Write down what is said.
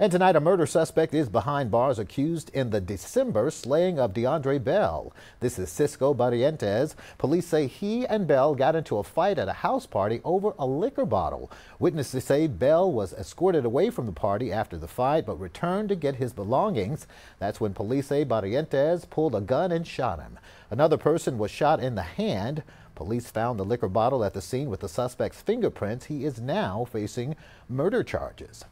And tonight, a murder suspect is behind bars accused in the December slaying of DeAndre Bell. This is Sysco Barrientes. Police say he and Bell got into a fight at a house party over a liquor bottle. Witnesses say Bell was escorted away from the party after the fight, but returned to get his belongings. That's when police say Barrientes pulled a gun and shot him. Another person was shot in the hand. Police found the liquor bottle at the scene with the suspect's fingerprints. He is now facing murder charges.